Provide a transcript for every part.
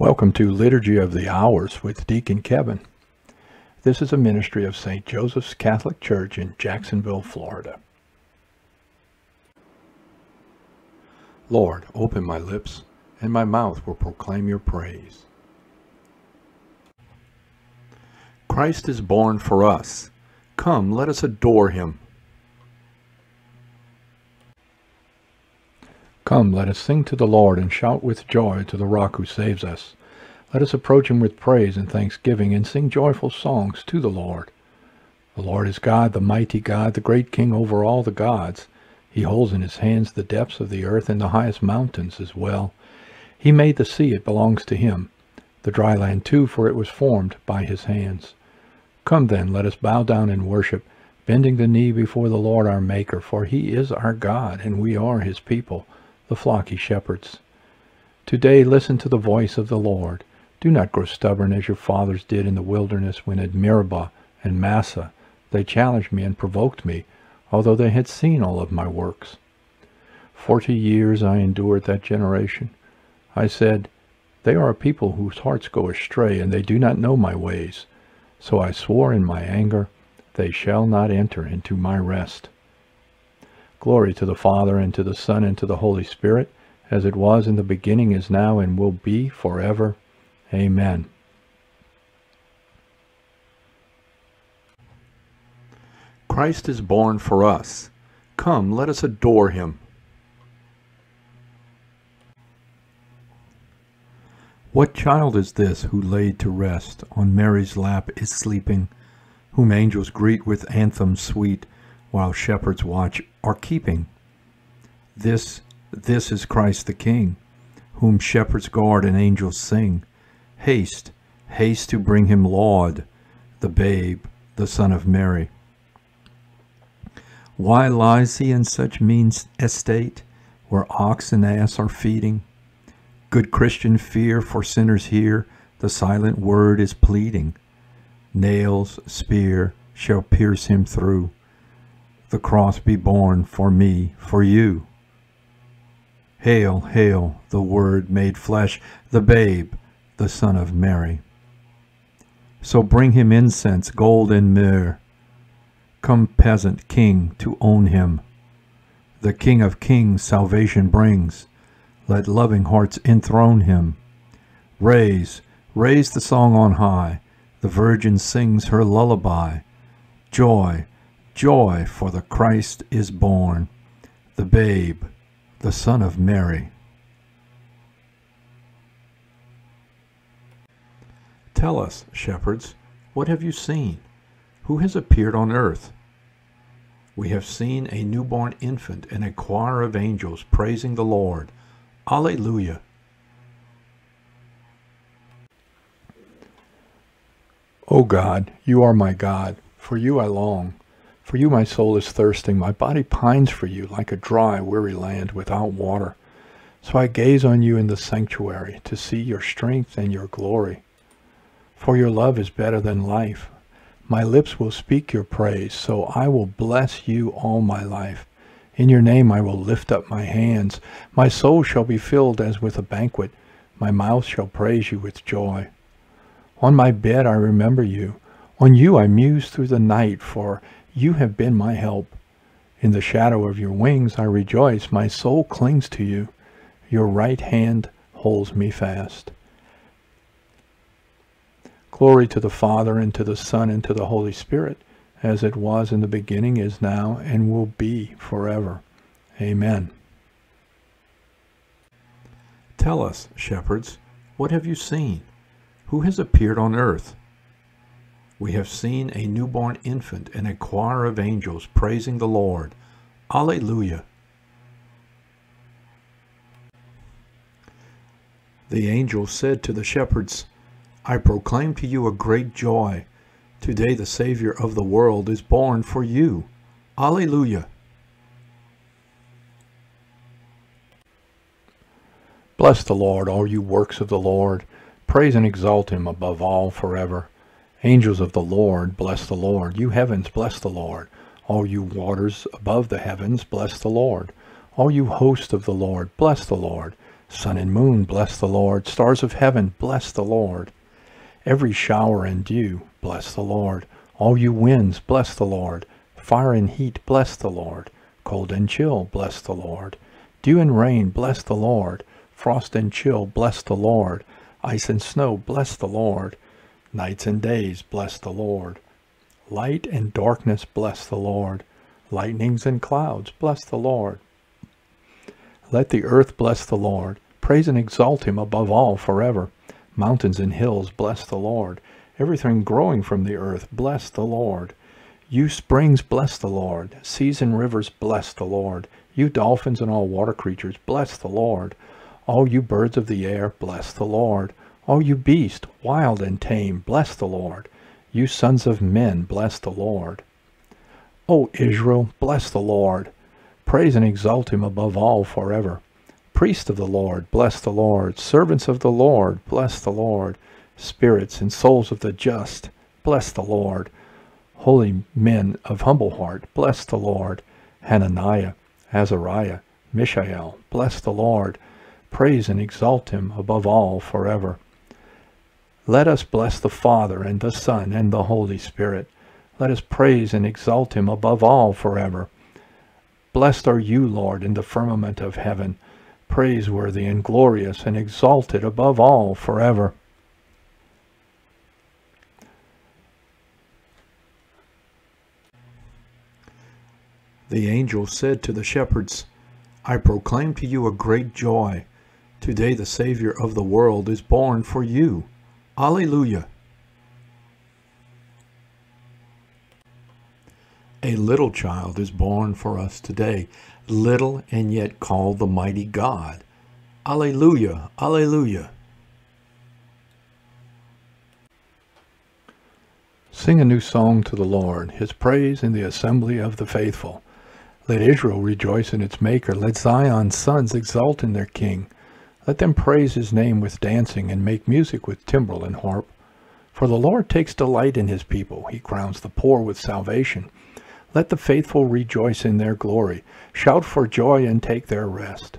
Welcome to Liturgy of the Hours with Deacon Kevin. This is a ministry of St. Joseph's Catholic Church in Jacksonville, Florida. Lord, open my lips, and my mouth will proclaim your praise. Christ is born for us. Come, let us adore him. Come, let us sing to the Lord and shout with joy to the rock who saves us. Let us approach him with praise and thanksgiving and sing joyful songs to the Lord. The Lord is God, the mighty God, the great King over all the gods. He holds in his hands the depths of the earth and the highest mountains as well. He made the sea, it belongs to him. The dry land too, for it was formed by his hands. Come then, let us bow down and worship, bending the knee before the Lord our Maker, for he is our God, and we are his people the flock he shepherds. Today listen to the voice of the Lord. Do not grow stubborn as your fathers did in the wilderness when at Meribah and Massa they challenged me and provoked me, although they had seen all of my works. Forty years I endured that generation. I said, They are a people whose hearts go astray, and they do not know my ways. So I swore in my anger, They shall not enter into my rest. Glory to the Father, and to the Son, and to the Holy Spirit, as it was in the beginning, is now, and will be forever. Amen. Christ is born for us. Come, let us adore him. What child is this who laid to rest on Mary's lap is sleeping, whom angels greet with anthems sweet, while shepherds watch are keeping. This, this is Christ the King, whom shepherds guard and angels sing. Haste, haste to bring him laud, the babe, the Son of Mary. Why lies he in such mean estate, where ox and ass are feeding? Good Christian fear for sinners here, the silent word is pleading. Nails, spear, shall pierce him through the cross be borne for me, for you. Hail, hail, the Word made flesh, the babe, the Son of Mary. So bring him incense, gold, and myrrh. Come, peasant king, to own him. The King of kings salvation brings. Let loving hearts enthrone him. Raise, raise the song on high. The Virgin sings her lullaby. Joy, Joy, for the Christ is born, the babe, the Son of Mary. Tell us, shepherds, what have you seen? Who has appeared on earth? We have seen a newborn infant and a choir of angels praising the Lord. Alleluia. O God, you are my God, for you I long. For you my soul is thirsting, my body pines for you like a dry, weary land without water. So I gaze on you in the sanctuary to see your strength and your glory. For your love is better than life. My lips will speak your praise, so I will bless you all my life. In your name I will lift up my hands. My soul shall be filled as with a banquet. My mouth shall praise you with joy. On my bed I remember you. On you I muse through the night, for you have been my help. In the shadow of your wings I rejoice. My soul clings to you. Your right hand holds me fast. Glory to the Father, and to the Son, and to the Holy Spirit, as it was in the beginning, is now, and will be forever. Amen. Tell us, shepherds, what have you seen? Who has appeared on earth? We have seen a newborn infant and a choir of angels praising the Lord. Alleluia. The angel said to the shepherds, I proclaim to you a great joy. Today the Savior of the world is born for you. Alleluia. Bless the Lord, all you works of the Lord. Praise and exalt him above all forever. Angels of the Lord, bless the Lord. You heavens, bless the Lord. All you waters above the heavens, bless the Lord. All you hosts of the Lord, bless the Lord. Sun and moon, bless the Lord. Stars of heaven, bless the Lord. Every shower and dew, bless the Lord. All you winds, bless the Lord. Fire and heat, bless the Lord. Cold and chill, bless the Lord. Dew and rain, bless the Lord. Frost and chill, bless the Lord. Ice and snow, bless the Lord. Nights and days, bless the Lord. Light and darkness, bless the Lord. Lightnings and clouds, bless the Lord. Let the earth bless the Lord. Praise and exalt him above all forever. Mountains and hills, bless the Lord. Everything growing from the earth, bless the Lord. You springs, bless the Lord. Seas and rivers, bless the Lord. You dolphins and all water creatures, bless the Lord. All you birds of the air, bless the Lord. All you beasts, wild and tame, bless the Lord. You sons of men, bless the Lord. O Israel, bless the Lord. Praise and exalt him above all forever. Priests of the Lord, bless the Lord. Servants of the Lord, bless the Lord. Spirits and souls of the just, bless the Lord holy men of humble heart, bless the Lord. Hananiah, Azariah, Mishael, bless the Lord. Praise and exalt him above all forever. Let us bless the Father and the Son and the Holy Spirit. Let us praise and exalt him above all forever. Blessed are you, Lord, in the firmament of heaven, praiseworthy and glorious and exalted above all forever. The angel said to the shepherds, I proclaim to you a great joy. Today the Savior of the world is born for you. Alleluia. A little child is born for us today, little and yet called the mighty God. Alleluia, alleluia. Sing a new song to the Lord, his praise in the assembly of the faithful. Let Israel rejoice in its Maker. Let Zion's sons exult in their King. Let them praise his name with dancing and make music with timbrel and harp. For the Lord takes delight in his people. He crowns the poor with salvation. Let the faithful rejoice in their glory. Shout for joy and take their rest.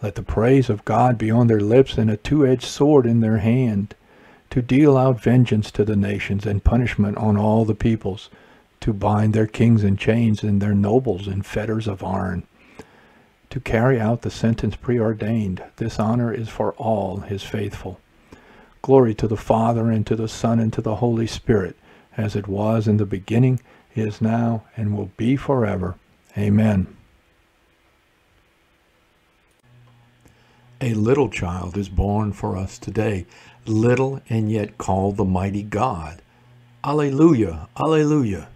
Let the praise of God be on their lips and a two-edged sword in their hand, to deal out vengeance to the nations and punishment on all the peoples to bind their kings in chains and their nobles in fetters of iron, to carry out the sentence preordained. This honor is for all his faithful. Glory to the Father, and to the Son, and to the Holy Spirit, as it was in the beginning, is now, and will be forever. Amen. A little child is born for us today, little and yet called the mighty God. Alleluia, alleluia.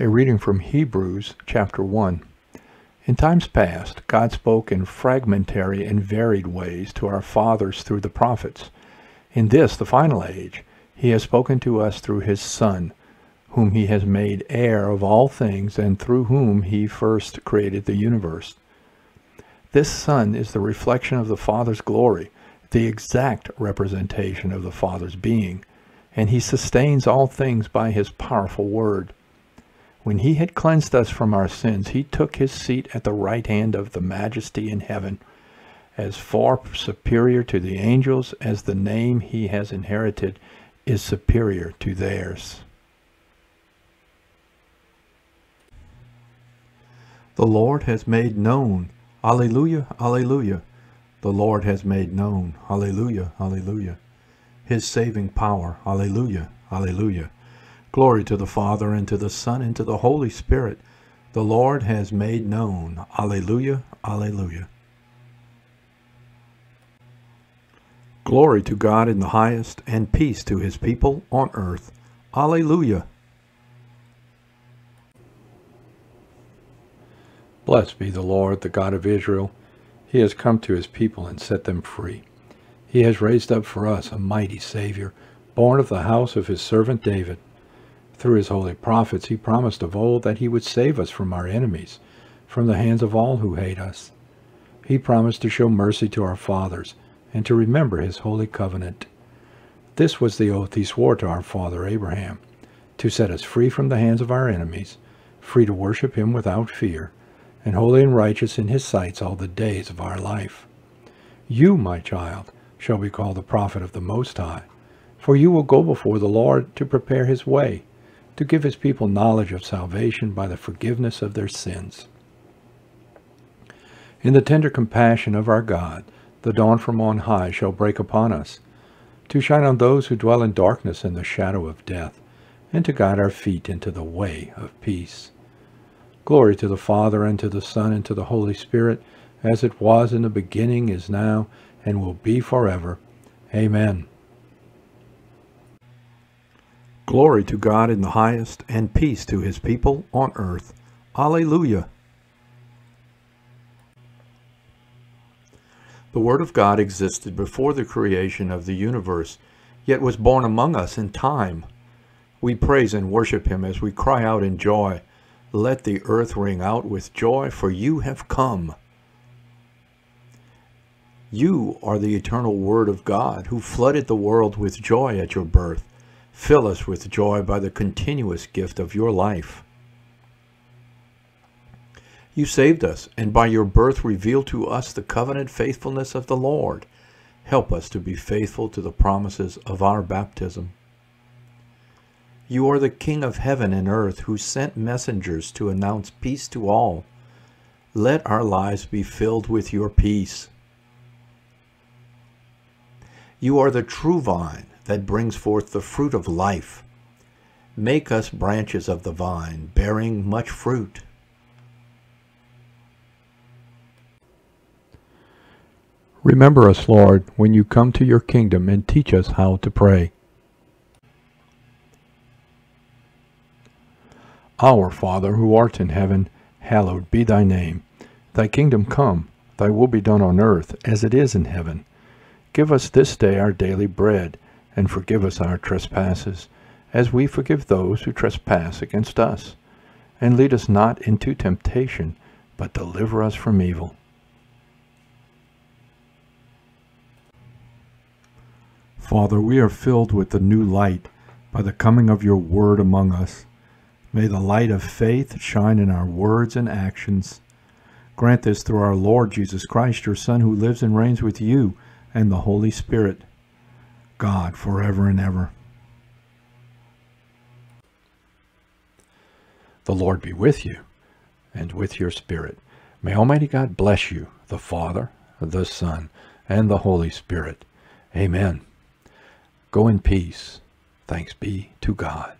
A reading from Hebrews chapter 1. In times past, God spoke in fragmentary and varied ways to our fathers through the prophets. In this, the final age, he has spoken to us through his Son, whom he has made heir of all things and through whom he first created the universe. This Son is the reflection of the Father's glory, the exact representation of the Father's being, and he sustains all things by his powerful word. When he had cleansed us from our sins, he took his seat at the right hand of the majesty in heaven, as far superior to the angels as the name he has inherited is superior to theirs. The Lord has made known. Alleluia, alleluia. The Lord has made known. Alleluia, alleluia. His saving power. Alleluia, alleluia. Glory to the Father, and to the Son, and to the Holy Spirit. The Lord has made known. Alleluia, alleluia. Glory to God in the highest, and peace to his people on earth. Alleluia. Blessed be the Lord, the God of Israel. He has come to his people and set them free. He has raised up for us a mighty Savior, born of the house of his servant David. Through his holy prophets he promised of old that he would save us from our enemies, from the hands of all who hate us. He promised to show mercy to our fathers, and to remember his holy covenant. This was the oath he swore to our father Abraham, to set us free from the hands of our enemies, free to worship him without fear, and holy and righteous in his sights all the days of our life. You, my child, shall be called the prophet of the Most High, for you will go before the Lord to prepare his way, to give his people knowledge of salvation by the forgiveness of their sins. In the tender compassion of our God, the dawn from on high shall break upon us, to shine on those who dwell in darkness and the shadow of death, and to guide our feet into the way of peace. Glory to the Father, and to the Son, and to the Holy Spirit, as it was in the beginning, is now, and will be forever. Amen. Glory to God in the highest, and peace to his people on earth. Alleluia. The Word of God existed before the creation of the universe, yet was born among us in time. We praise and worship him as we cry out in joy, Let the earth ring out with joy, for you have come. You are the eternal Word of God, who flooded the world with joy at your birth. Fill us with joy by the continuous gift of your life. You saved us, and by your birth revealed to us the covenant faithfulness of the Lord. Help us to be faithful to the promises of our baptism. You are the King of heaven and earth who sent messengers to announce peace to all. Let our lives be filled with your peace. You are the true vine that brings forth the fruit of life. Make us branches of the vine, bearing much fruit. Remember us, Lord, when you come to your kingdom and teach us how to pray. Our Father, who art in heaven, hallowed be thy name. Thy kingdom come, thy will be done on earth as it is in heaven. Give us this day our daily bread, and forgive us our trespasses, as we forgive those who trespass against us. And lead us not into temptation, but deliver us from evil. Father, we are filled with the new light by the coming of your word among us. May the light of faith shine in our words and actions. Grant this through our Lord Jesus Christ, your Son, who lives and reigns with you and the Holy Spirit, God, forever and ever. The Lord be with you and with your spirit. May Almighty God bless you, the Father, the Son, and the Holy Spirit. Amen. Go in peace. Thanks be to God.